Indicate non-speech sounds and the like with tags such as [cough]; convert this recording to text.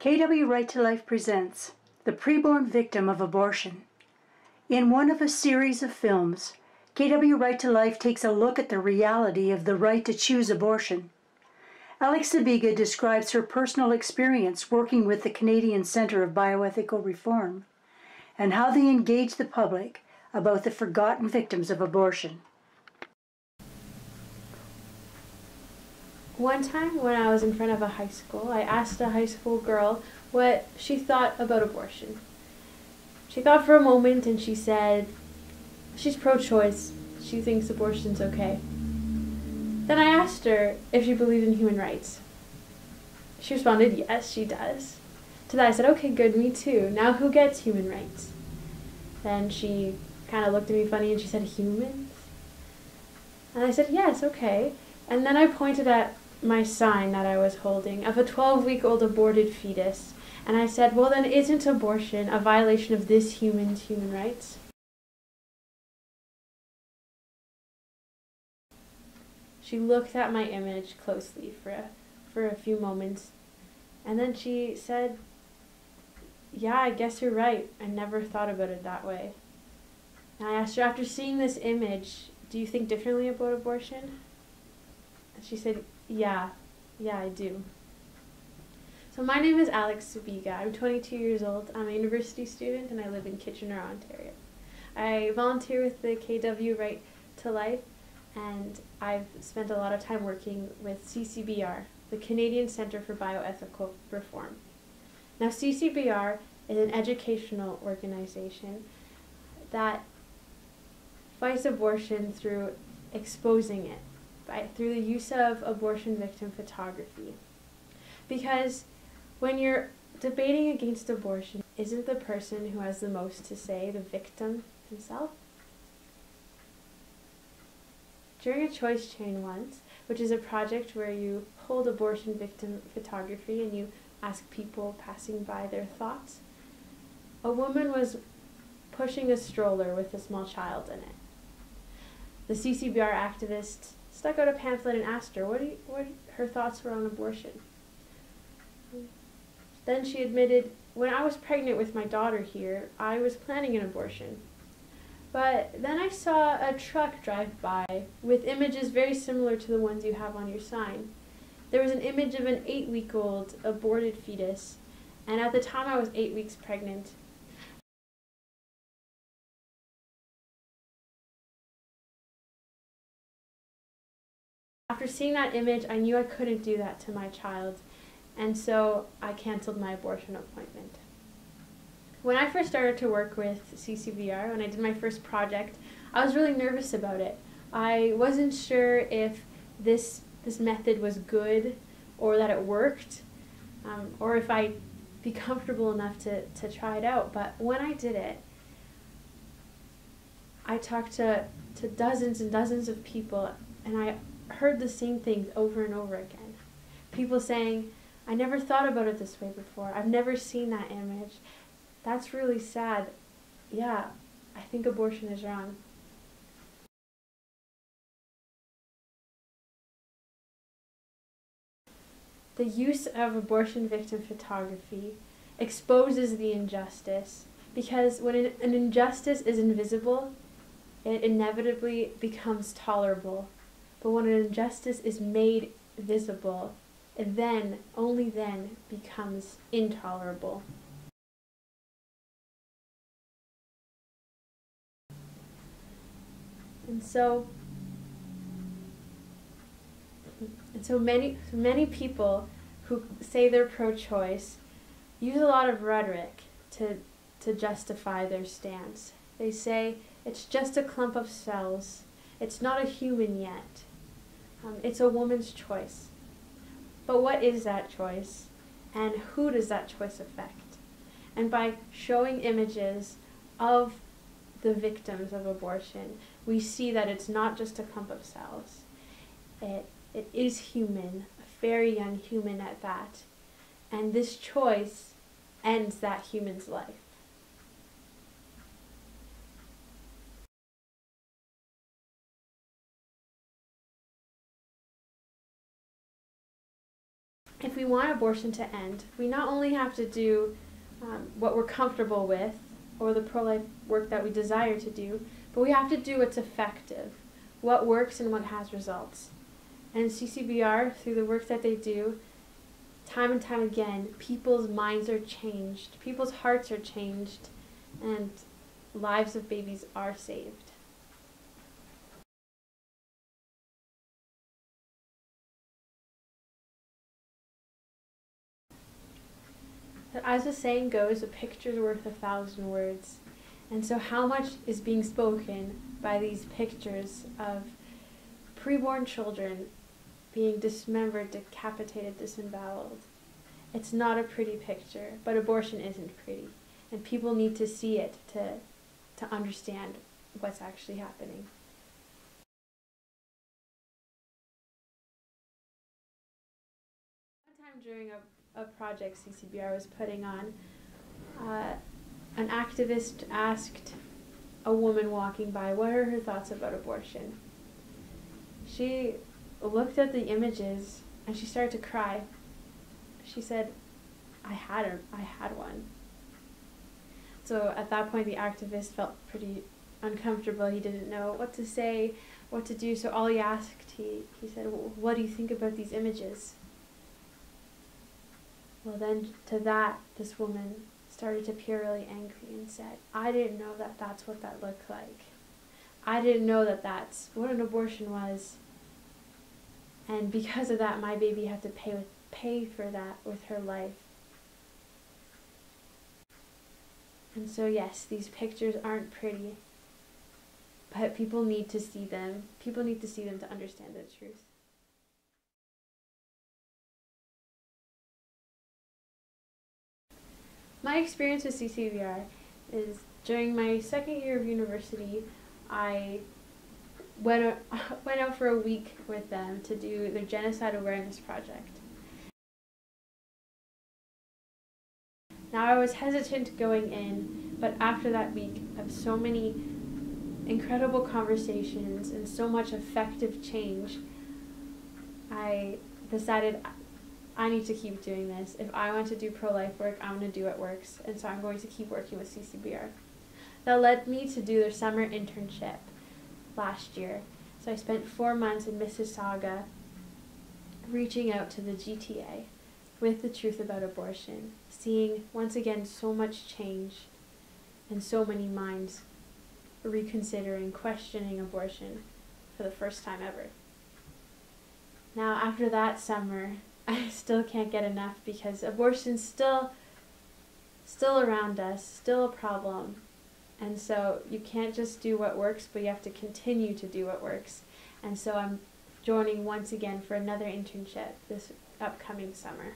KW Right to Life presents The Preborn Victim of Abortion. In one of a series of films, KW Right to Life takes a look at the reality of the right to choose abortion. Alex Sabiga describes her personal experience working with the Canadian Centre of Bioethical Reform and how they engage the public about the forgotten victims of abortion. One time when I was in front of a high school, I asked a high school girl what she thought about abortion. She thought for a moment and she said, she's pro choice. She thinks abortion's okay. Then I asked her if she believed in human rights. She responded, yes, she does. To that I said, okay, good, me too. Now who gets human rights? Then she kind of looked at me funny and she said, humans? And I said, yes, okay. And then I pointed at my sign that I was holding of a 12 week old aborted fetus. And I said, well, then isn't abortion a violation of this human's human rights? She looked at my image closely for a, for a few moments, and then she said, Yeah, I guess you're right. I never thought about it that way. And I asked her, After seeing this image, do you think differently about abortion? And she said, Yeah, yeah, I do. So my name is Alex Sabiga. I'm 22 years old. I'm a university student and I live in Kitchener, Ontario. I volunteer with the KW Right to Life and I've spent a lot of time working with CCBR, the Canadian Centre for Bioethical Reform. Now CCBR is an educational organization that fights abortion through exposing it by, through the use of abortion victim photography. Because when you're debating against abortion, isn't the person who has the most to say the victim himself? During a choice chain once, which is a project where you hold abortion victim photography and you ask people passing by their thoughts, a woman was pushing a stroller with a small child in it. The CCBR activist stuck out a pamphlet and asked her what, you, what her thoughts were on abortion. Then she admitted, when I was pregnant with my daughter here, I was planning an abortion. But then I saw a truck drive by with images very similar to the ones you have on your sign. There was an image of an eight week old aborted fetus, and at the time I was eight weeks pregnant. After seeing that image, I knew I couldn't do that to my child, and so I canceled my abortion appointment. When I first started to work with CCBR, when I did my first project, I was really nervous about it. I wasn't sure if this this method was good or that it worked, um, or if I'd be [laughs] comfortable enough to, to try it out. But when I did it, I talked to, to dozens and dozens of people, and I heard the same things over and over again. People saying, I never thought about it this way before. I've never seen that image that's really sad. Yeah, I think abortion is wrong. The use of abortion victim photography exposes the injustice because when an, injustice is invisible, it inevitably becomes tolerable. But when an injustice is made visible, then, only then, becomes intolerable. And so and so many many people who say they're pro-choice use a lot of rhetoric to to justify their stance. They say it's just a clump of cells. It's not a human yet. Um, it's a woman's choice. But what is that choice? And who does that choice affect? And by showing images of the victims of abortion, we see that it's not just a clump of cells. It, it is human, a very young human at that. And this choice ends that human's life. If we want abortion to end, we not only have to do um, what we're comfortable with or the pro life work that we desire to do, but we have to do what's effective, what works and what has results. And CCBR, through the work that they do, time and time again, people's minds are changed, people's hearts are changed, and lives of babies are saved. As the saying goes, a picture's worth a thousand words. And so, how much is being spoken by these pictures of preborn children being dismembered, decapitated, disemboweled? It's not a pretty picture, but abortion isn't pretty. And people need to see it to, to understand what's actually happening. One time during a, a project CCBR was putting on, uh, an activist asked a woman walking by what are her thoughts about abortion. She looked at the images and she started to cry. She said, "I had a, I had one." So at that point, the activist felt pretty uncomfortable. He didn't know what to say, what to do. So all he asked, he he said, "What do you think about these images?" Well, then to that, this woman started to appear really angry and said, I didn't know that that's what that looked like. I didn't know that that's what an abortion was. And because of that, my baby had to pay, with, pay for that with her life. And so, yes, these pictures aren't pretty, but people need to see them. People need to see them to understand the truth. My experience with CCBR is during my second year of university, I went, [laughs] went out for a week with them to do their genocide awareness project. Now I was hesitant going in, but after that week of so many incredible conversations and so much effective change, I decided I need to keep doing this. If I want to do pro life work, I want to do what works. And so I'm going to keep working with CCBR. That led me to do their summer internship last year. So I spent four months in Mississauga reaching out to the GTA with the truth about abortion, seeing once again so much change and so many minds reconsidering, questioning abortion for the first time ever. Now, after that summer, I still can't get enough because abortion's still still around us, still a problem. And so you can't just do what works, but you have to continue to do what works. And so I'm joining once again for another internship this upcoming summer.